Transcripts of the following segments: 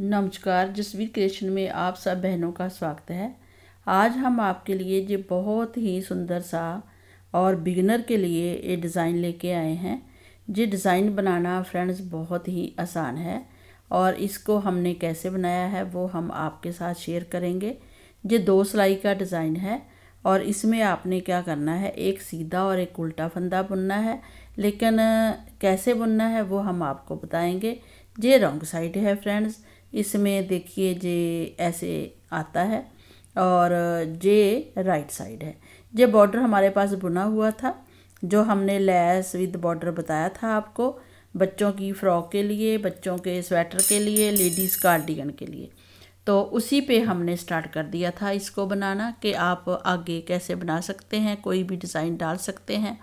नमस्कार, जसवीर क्रिएशन में आप सब बहनों का स्वागत है। आज हम आपके लिए जो बहुत ही सुंदर सा और बिगनर के लिए ये डिज़ाइन लेके आए हैं। ये डिज़ाइन बनाना फ्रेंड्स बहुत ही आसान है और इसको हमने कैसे बनाया है वो हम आपके साथ शेयर करेंगे। ये दो सिलाई का डिज़ाइन है और इसमें आपने क्या करना है, एक सीधा और एक उल्टा फंदा बुनना है। लेकिन कैसे बुनना है वो हम आपको बताएँगे। ये रॉन्ग साइड है फ्रेंड्स इसमें देखिए जे ऐसे आता है और जे राइट साइड है। ये बॉर्डर हमारे पास बुना हुआ था, जो हमने लेस विद बॉर्डर बताया था आपको, बच्चों की फ़्रॉक के लिए, बच्चों के स्वेटर के लिए लेडीज़ कार्डिगन के लिए। तो उसी पे हमने स्टार्ट कर दिया था इसको बनाना कि आप आगे कैसे बना सकते हैं, कोई भी डिज़ाइन डाल सकते हैं।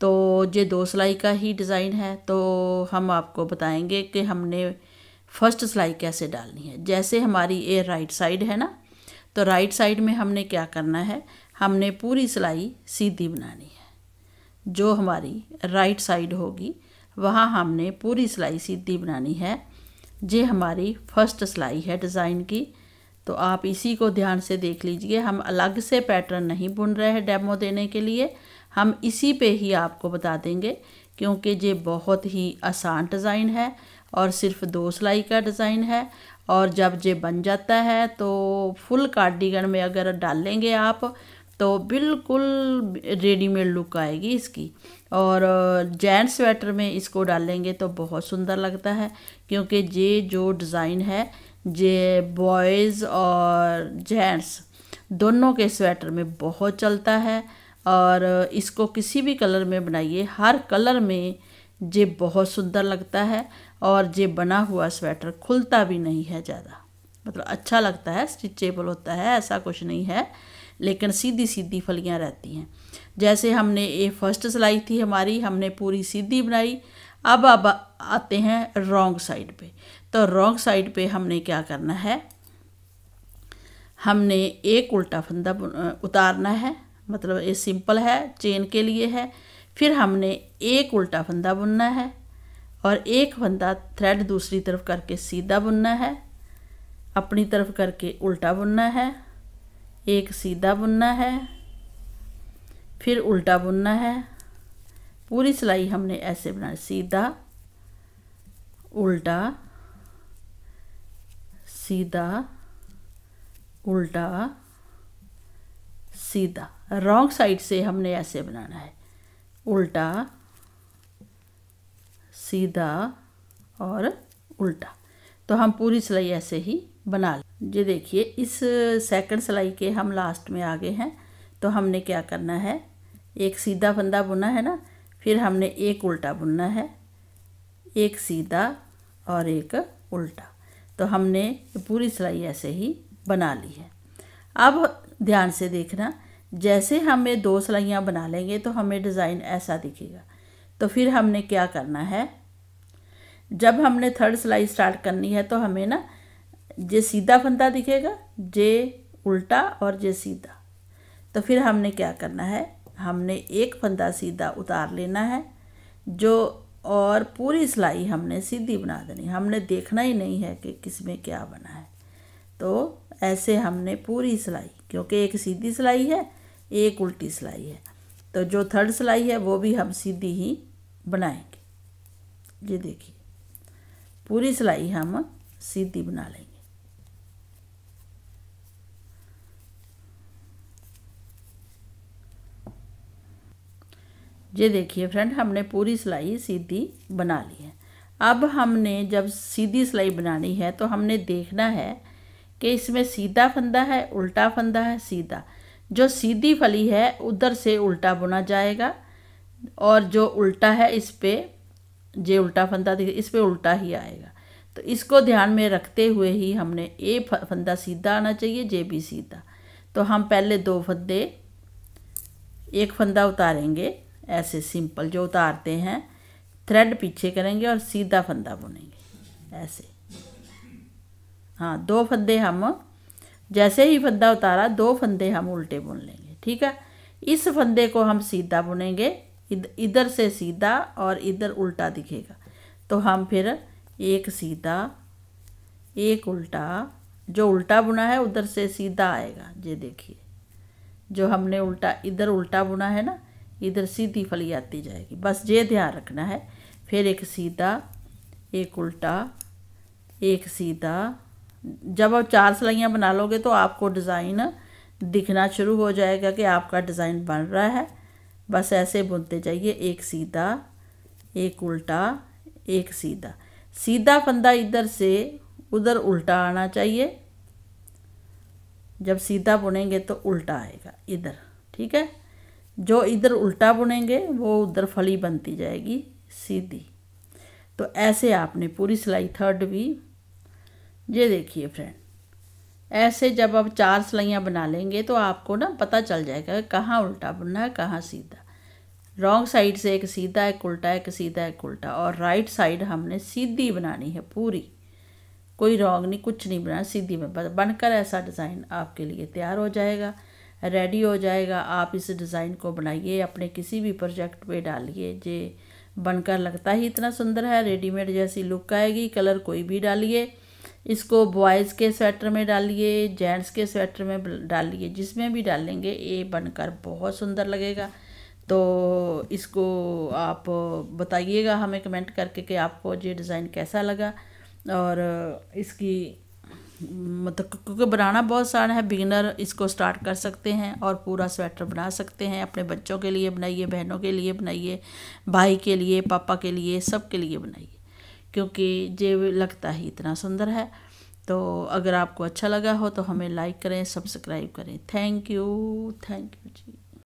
तो ये दो सिलाई का ही डिज़ाइन है तो हम आपको बताएँगे कि हमने फ़र्स्ट सिलाई कैसे डालनी है? जैसे हमारी ये राइट साइड है ना तो राइट साइड में हमने क्या करना है? हमने पूरी सिलाई सीधी बनानी है। जो हमारी राइट साइड होगी, वहाँ हमने पूरी सिलाई सीधी बनानी है। ये हमारी फ़र्स्ट सिलाई है डिज़ाइन की। तो आप इसी को ध्यान से देख लीजिए। हम अलग से पैटर्न नहीं बुन रहे हैं डेमो देने के लिए। हम इसी पे ही आपको बता देंगे, क्योंकि ये बहुत ही आसान डिज़ाइन है। और सिर्फ़ दो सिलाई का डिज़ाइन है। और जब ये बन जाता है तो फुल कार्डिगन में अगर डालेंगे आप तो बिल्कुल रेडीमेड लुक आएगी इसकी। और जेंट्स स्वेटर में इसको डालेंगे तो बहुत सुंदर लगता है, क्योंकि ये जो डिज़ाइन है ये बॉयज़ और जेंट्स, दोनों के स्वेटर में बहुत चलता है। और इसको किसी भी कलर में बनाइए, हर कलर में ये बहुत सुंदर लगता है और ये बना हुआ स्वेटर खुलता भी नहीं है ज़्यादा। मतलब अच्छा लगता है स्टिचेबल होता है, ऐसा कुछ नहीं है, लेकिन सीधी सीधी फलियाँ रहती हैं। जैसे हमने ये फ़र्स्ट सिलाई थी हमारी, हमने पूरी सीधी बनाई। अब अब आते हैं रॉन्ग साइड पे। तो रॉन्ग साइड पे हमने क्या करना है? हमने एक उल्टा फंदा उतारना है। मतलब ये सिंपल है चेन के लिए है। फिर हमने एक उल्टा फंदा बुनना है और एक फंदा थ्रेड दूसरी तरफ़ करके सीधा बुनना है, अपनी तरफ़ करके उल्टा बुनना है, एक सीधा बुनना है, फिर उल्टा बुनना है। पूरी सिलाई हमने ऐसे बनाना सीधा, उल्टा सीधा उल्टा, सीधा। रॉन्ग साइड से हमने ऐसे बनाना है। उल्टा, सीधा और उल्टा। तो हम पूरी सिलाई ऐसे ही बना लें। ये देखिए, इस सेकंड सिलाई के हम लास्ट में आ गए हैं। तो हमने क्या करना है? एक सीधा फंदा बुना है ना? फिर हमने एक उल्टा बुनना है। एक सीधा और एक उल्टा। तो हमने पूरी सिलाई ऐसे ही बना ली है। अब ध्यान से देखना जैसे हमें दो सिलाइयाँ बना लेंगे तो हमें डिज़ाइन ऐसा दिखेगा। तो फिर हमने क्या करना है? जब हमने थर्ड सिलाई स्टार्ट करनी है तो हमें ना जे सीधा फंदा दिखेगा, जे उल्टा और जे सीधा। तो फिर हमने क्या करना है? हमने एक फंदा सीधा उतार लेना है, जो और पूरी सिलाई हमने सीधी बना देनी हमने देखना ही नहीं है कि किसमें क्या बना है। तो ऐसे हमने पूरी सिलाई क्योंकि एक सीधी सिलाई है, एक उल्टी सिलाई है। तो जो थर्ड सिलाई है, वो भी हम सीधी ही बनाएँगे। ये देखिए, पूरी सिलाई हम सीधी बना लेंगे। ये देखिए फ्रेंड हमने पूरी सिलाई सीधी बना ली है। अब हमने जब सीधी सिलाई बनानी है तो हमने देखना है कि इसमें सीधा फंदा है, उल्टा फंदा है, सीधा। जो सीधी फली है, उधर से उल्टा बुना जाएगा और जो उल्टा है, इस पर जे उल्टा फंदा दिखे, इस पर उल्टा ही आएगा। तो इसको ध्यान में रखते हुए ही हमने ए फंदा सीधा आना चाहिए, जे भी सीधा। तो हम पहले दो फंदे, एक फंदा उतारेंगे, ऐसे सिंपल जो उतारते हैं, थ्रेड पीछे करेंगे और सीधा फंदा बुनेंगे, ऐसे। हाँ दो फंदे हम, जैसे ही फंदा उतारा, दो फंदे हम उल्टे बुन लेंगे, ठीक है? इस फंदे को हम सीधा बुनेंगे इधर से सीधा और इधर उल्टा दिखेगा। तो हम फिर एक सीधा, एक उल्टा, जो उल्टा बुना है, उधर से सीधा आएगा। ये देखिए, जो हमने उल्टा, इधर उल्टा बुना है ना, इधर सीधी फली आती जाएगी। बस ये ध्यान रखना है। फिर एक सीधा, एक उल्टा, एक सीधा जब आप चार सिलाइयाँ बना लोगे तो आपको डिज़ाइन दिखना शुरू हो जाएगा कि आपका डिज़ाइन बन रहा है। बस ऐसे बुनते जाइए, एक सीधा, एक उल्टा, एक सीधा। सीधा फंदा इधर से उधर उल्टा आना चाहिए। जब सीधा बुनेंगे तो उल्टा आएगा, इधर, ठीक है? जो इधर उल्टा बुनेंगे, वो उधर फली बनती जाएगी, सीधी। तो ऐसे आपने पूरी सिलाई, थर्ड भी ये देखिए फ्रेंड ऐसे जब आप चार सिलाइयाँ बना लेंगे तो आपको ना पता चल जाएगा कहाँ उल्टा बुनना है, कहाँ सीधा। रॉन्ग साइड से एक सीधा, एक उल्टा, एक सीधा, एक उल्टा, और राइट साइड हमने सीधी बनानी है पूरी। कोई रॉन्ग नहीं, कुछ नहीं बनाना, सीधी में बस बनकर ऐसा डिज़ाइन आपके लिए तैयार हो जाएगा रेडी हो जाएगा। आप इस डिज़ाइन को बनाइए, अपने किसी भी प्रोजेक्ट पे डालिए, जे बनकर लगता ही इतना सुंदर है रेडीमेड जैसी लुक आएगी कलर कोई भी डालिए। इसको बॉयज़ के स्वेटर में डालिए जेंट्स के स्वेटर में डालिए, जिसमें भी डालेंगे ये बनकर बहुत सुंदर लगेगा। तो इसको आप बताइएगा हमें कमेंट करके कि आपको ये डिज़ाइन कैसा लगा। और इसकी मतलब क्योंकि बनाना बहुत आसान है बिगिनर इसको स्टार्ट कर सकते हैं और पूरा स्वेटर बना सकते हैं। अपने बच्चों के लिए बनाइए, बहनों के लिए बनाइए, भाई के लिए, पापा के लिए, सब के लिए बनाइए। क्योंकि ये लगता ही इतना सुंदर है। तो अगर आपको अच्छा लगा हो तो हमें लाइक करें सब्सक्राइब करें। Thank you thank you ji.